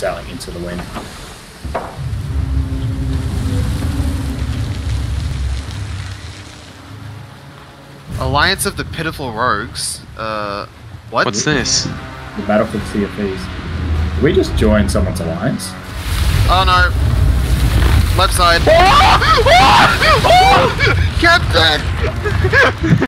sailing into the wind. Alliance of the Pitiful Rogues. Uh, what? What's this? The Battlefield Sea of Thieves. Did we just join someone's alliance? Oh no. Left side. Captain!